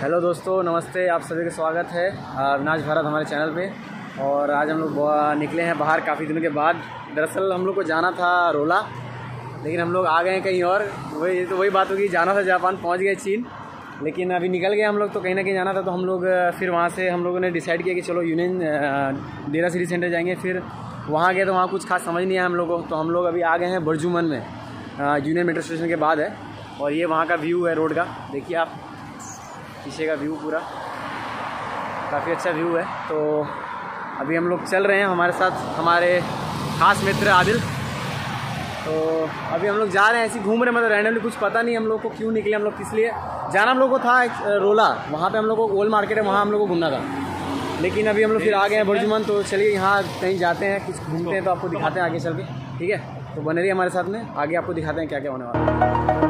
Hello दोस्तों, नमस्ते, आप सभी का स्वागत है अविनाश भारत हमारे चैनल पे। और आज हम लोग निकले हैं बाहर काफ़ी दिनों के बाद। दरअसल हम लोग को जाना था रोला, लेकिन हम लोग आ गए कहीं और। वही तो वही बात होगी, जाना था जापान, पहुँच गए चीन। लेकिन अभी निकल गए हम लोग तो कहीं ना कहीं जाना था तो हम लोग फिर वहाँ से हम लोगों ने डिसाइड किया कि चलो यूनियन डेरा सिटी सेंटर जाएँगे। फिर वहाँ गए तो वहाँ कुछ खास समझ नहीं आया हम लोग को। तो हम लोग अभी आ गए हैं बर्जुमन में। यूनियन मेट्रो स्टेशन के बाद है। और ये वहाँ का व्यू है रोड का। देखिए आप। पीछे का व्यू पूरा। काफ़ी अच्छा व्यू है। तो अभी हम लोग चल रहे हैं हमारे साथ, हमारे खास मित्र आदिल। तो अभी हम लोग जा रहे हैं, ऐसे घूम रहे मतलब रैंडमली कुछ पता नहीं हम लोग को क्यों निकले, हम लोग किस लिए। जाना हम लोग को था रोला। वहाँ पे हम लोग को ओल्ड मार्केट है, वहाँ हम लोग को घूमना था। लेकिन अभी हम लोग फिर आ गए हैं बर्जुमन तो चलिए यहाँ कहीं जाते हैं, कुछ घूमते हैं तो आपको दिखाते हैं आगे चल के। ठीक है? तो बने रहिए हमारे साथ में, आगे आपको दिखाते हैं क्या क्या होने वाला है।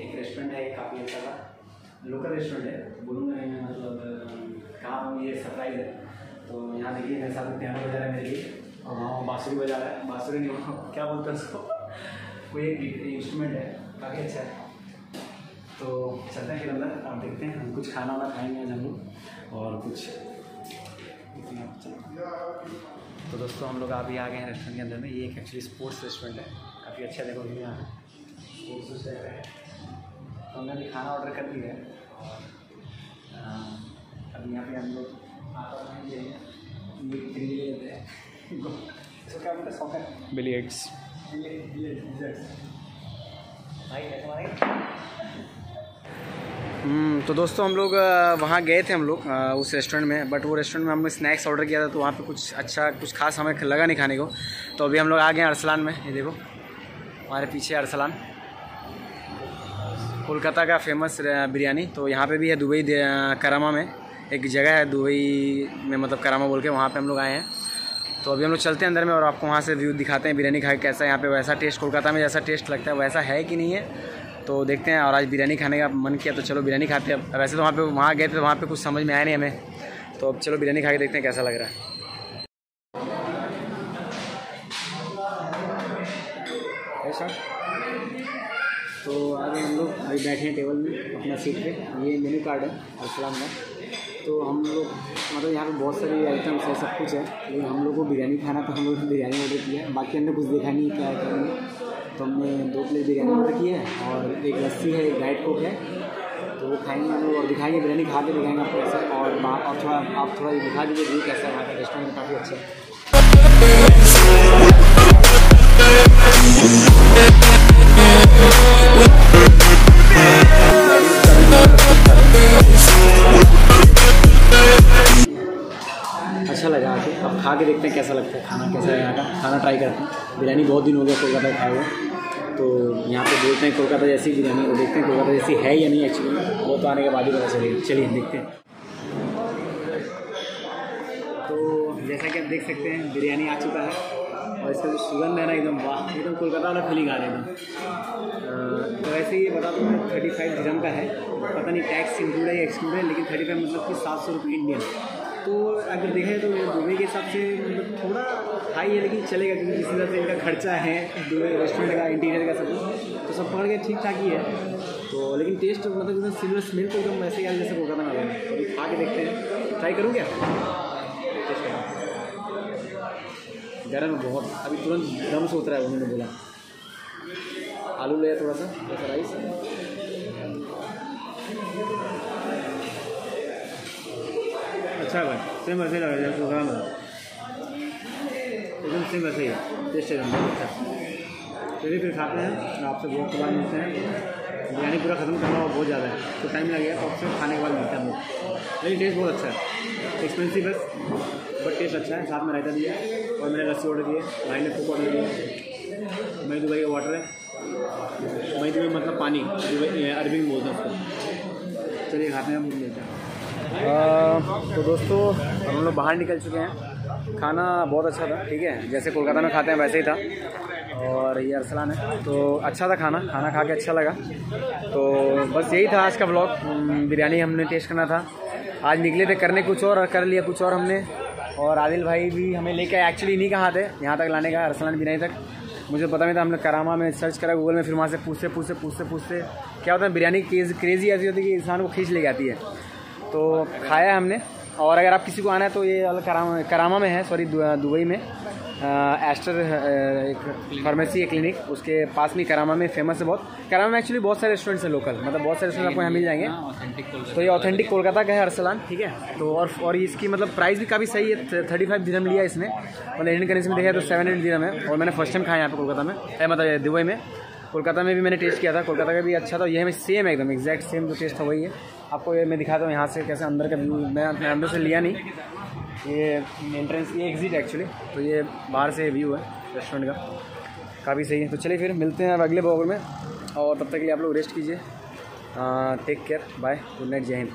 एक रेस्टोरेंट है अच्छा लोकल है। बोलूँगा मतलब कहाँ ये सरप्राइज़ है। तो यहाँ देखिए, मेरे साथ पियानो बजा रहा है मेरे लिए। और वहाँ बाँसुरी बजा रहा है। बाँसुरी नहीं, क्या बोलते हैं उसको? कोई एक इंस्ट्रूमेंट है। काफ़ी अच्छा है। तो चलते हैं फिर अंदर आप देखते हैं हम कुछ खाना वाना खाएँगे आज हम लोग और कुछ तो दोस्तों हम लोग अभी आ गए हैं रेस्टोरेंट के अंदर में। ये एक एक्चुअली स्पोर्ट्स रेस्टोरेंट है। काफ़ी अच्छा देखो व्यू यहाँ। स्पोर्ट्स है। तो हमने अभी खाना ऑर्डर कर दिया है। और अभी यहाँ पे हम लोग आता है। ये इसको क्या बोलते हैं? सॉकर ये भाई कैसे मारेंगे? तो दोस्तों हम लोग वहाँ गए थे हम लोग उस रेस्टोरेंट में बट वो रेस्टोरेंट में हमने स्नैक्स ऑर्डर किया था तो वहाँ पे कुछ अच्छा कुछ खास हमें लगा नहीं खाने को। तो अभी हम लोग आ गए हैं अरसलान में, ये देखो, हमारे पीछे अरसलान। कोलकाता का फ़ेमस बिरयानी तो यहाँ पे भी है दुबई करामा में। एक जगह है दुबई में मतलब करामा बोल के, वहाँ पर हम लोग आए हैं। तो अभी हम लोग चलते हैं अंदर में और आपको वहाँ से व्यू दिखाते हैं, बिरयानी खा के कैसा है, यहाँ पे वैसा टेस्ट कोलकाता में जैसा टेस्ट लगता है, वैसा है कि नहीं है। तो देखते हैं, और आज बिरयानी खाने का मन किया तो चलो बिरयानी खाते हैं। अब वैसे तो वहाँ पे, वहाँ गए थे तो वहाँ पे कुछ समझ में आया नहीं हमें। तो अब चलो बिरयानी खा के देखते हैं कैसा लग रहा है। ऐसा तो आगे हम लोग अभी बैठे हैं टेबल में, अपना सीट पे। ये मेन्यू कार्ड है अरसलाम का तो हम लोग मतलब यहाँ पे बहुत सारी आइटम्स है, सब कुछ है। लेकिन हम लोग को बिरयानी खाना तो हम लोग बिरयानी ऑर्डर किया। बाकी हमने कुछ देखा नहीं क्या है। तो हमने दो प्लेट बिरयानी ऑर्डर की है और एक लस्सी है, एक डाइट कोक है। तो वो खाएँगे हम लोग और दिखाएँगे, बिरयानी खा के दिखाएँगे आपको ऐसा और और थोड़ा, आप थोड़ा ये दिखा दीजिए व्यू कैसा है यहाँ का रेस्टोरेंट काफ़ी अच्छा अच्छा लगा आके अब खा के देखते हैं कैसा लगता है, खाना कैसा है यहाँ का। खाना ट्राई करते हैं। बिरयानी बहुत दिन हो गया, कोलकाता खाए हुए। तो यहाँ पे बोलते हैं कोलकाता जैसी बिरयानी तो देखते हैं कोलकाता जैसी है या नहीं एक्चुअली वो तो आने के बाद ही पता चलेगा चलिए देखते हैं। तो जैसा कि आप देख सकते हैं, बिरयानी आ चुका है और इसका जो सुगंध है ना एकदम, वाह, एकदम कोलकाता वाला फीलिंग आ रहा है तो वैसे ये बता दूँ थर्टी फाइव का है, पता नहीं टैक्स इंक्लूड है या एक्सक्लूड है, लेकिन थर्टी फाइव मतलब कि सात सौ रुपये इंडियन तो अगर देखा जाए तो दुबई के हिसाब से मतलब थोड़ा हाई है, लेकिन चलेगा, क्योंकि जिस हिसाब से इनका खर्चा है, दुबई रेस्टोरेंट का इंटीरियर का सब कुछ तो सब पकड़ के ठीक ठाक ही है। तो लेकिन टेस्ट मतलब एकदम सिमिलर स्मेल तो एकदम वैसे ही जैसे कोलकाता में आ रहा है तो अभी खा के देखते हैं। ट्राई करूँ क्या गर्म बहुत। अभी तुरंत दम से उतरा है, उन्होंने बोला। आलू लिया थोड़ा सा थोड़ा सा राइस अच्छा है सेम वैसे लग जैसे कोलकाता में एकदम सेम वैसे ही टेस्ट एकदम अच्छा चलिए फिर खाते हैं आपसे बहुत के बाद मिलते हैं बिरयानी पूरा ख़त्म करना हुआ बहुत ज़्यादा है तो टाइम लगेगा तो आपसे खाने के बाद मिलते हैं हम लेकिन टेस्ट बहुत अच्छा है एक्सपेंसिव है बट टेस्ट अच्छा है साथ में रायता दिया और मैंने लस्सी ऑर्डर है भाई ने कोक ऑर्डर किया मैं दुबई का वाटर है मैं दुबई मतलब पानी दुबई अरबी में बोलते हैं उसको चलिए खाते हैं मिलते हैं तो दोस्तों, हम लोग बाहर निकल चुके हैं। खाना बहुत अच्छा था, ठीक है? जैसे कोलकाता में खाते हैं, वैसे ही था। और ये अरसलान है तो अच्छा था खाना खाना खा के अच्छा लगा। तो बस यही था आज का ब्लॉग बिरयानी हमने टेस्ट करना था। आज निकले थे करने कुछ और और कर लिया कुछ और हमने। और आदिल भाई भी हमें लेके आए एक्चुअली नहीं कहा थे यहाँ तक लाने का, अरसलान बिरयानी तक। मुझे पता नहीं था हमने करामा में सर्च करा गूगल में, फिर वहाँ से पूछते पूछते पूछते पूछते। क्या होता है, बिरयानी क्रेजी ऐसी होती है कि इंसान को खींच ले जाती है। तो खाया है हमने। और अगर आप किसी को आना है तो ये वाला करामा करामा में है सॉरी दुबई में। अ, एस्टर एक फार्मेसी है क्लिनिक उसके पास में करामा में फ़ेमस है बहुत। करामा में एक्चुअली बहुत सारे रेस्टोरेंट्स हैं लोकल मतलब बहुत सारे रेस्टोरेंट आपको यहाँ मिल जाएँगे। तो ये ऑथेंटिक कोलकाता का है अरसलान ठीक है? तो और और इसकी मतलब प्राइस भी काफ़ी सही है थर्टी फाइव दिरम लिया इसने। मतलब इंडियन करेंसी में देखा तो सेवन हंड्रेड दिरम है और मैंने फ़र्स्ट टाइम खाया यहाँ पे कोलकाता में मतलब दुबई में। कोलकाता में भी मैंने टेस्ट किया था। कोलकाता का भी अच्छा था ये हमें सेम एकदम एग्जैक्ट सेम जो टेस्ट था वही है। आपको ये मैं दिखाता हूँ यहाँ से कैसे अंदर का व्यू मैं मैं अंदर से लिया नहीं। ये एंट्रेंस ये एग्जिट एक्चुअली तो ये बाहर से व्यू है रेस्टोरेंट का। काफ़ी सही है। तो चलिए फिर मिलते हैं अब अगले ब्लॉग में। और तब तक के लिए आप लोग रेस्ट कीजिए। Take care bye good night जय हिंद